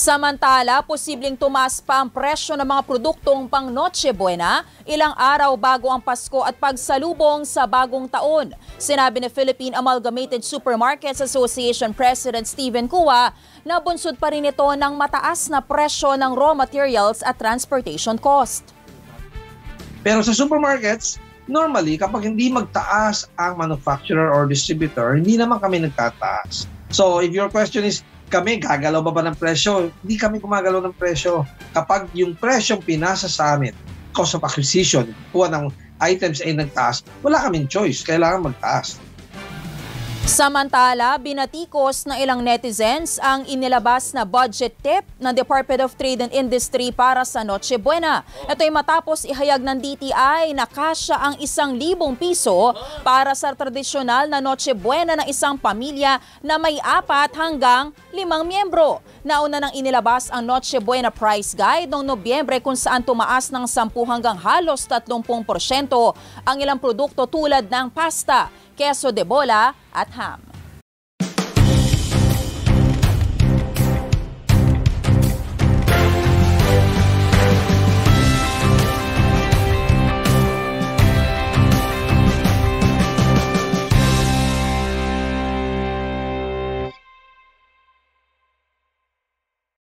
Samantala, posibleng tumaas pa ang presyo ng mga produktong pang Noche Buena ilang araw bago ang Pasko at pagsalubong sa bagong taon. Sinabi ni Philippine Amalgamated Supermarkets Association President Stephen Kua na bunsod pa rin ito ng mataas na presyo ng raw materials at transportation cost. Pero sa supermarkets, normally kapag hindi magtaas ang manufacturer or distributor, hindi naman kami nagtataas. So if your question is, kami gagalaw ba ba ng presyo? Hindi kami gumagalaw ng presyo. Kapag yung presyong pinasa sa amin, cost of acquisition, kuha ng items ay nagtaas, wala kaming choice. Kailangan magtaas. Samantala, binatikos ng ilang netizens ang inilabas na budget tip ng Department of Trade and Industry para sa Noche Buena. Ito ay matapos ihayag ng DTI na kasya ang isang libong piso para sa tradisyonal na Noche Buena ng isang pamilya na may apat hanggang limang miyembro. Nauna nang inilabas ang Noche Buena Price Guide noong Nobyembre kung saan tumaas ng 10 hanggang halos 30% ang ilang produkto tulad ng pasta, keso de bola at ham.